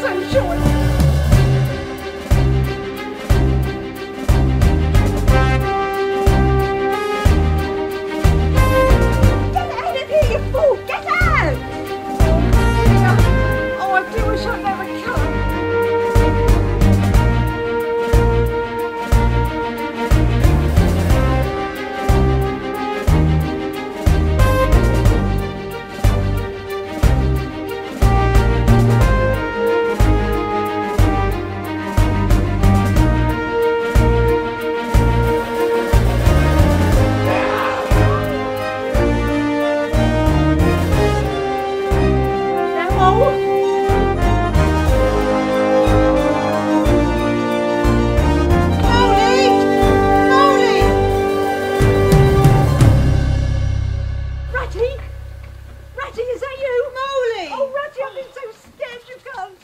三舅 I'm so scared you can't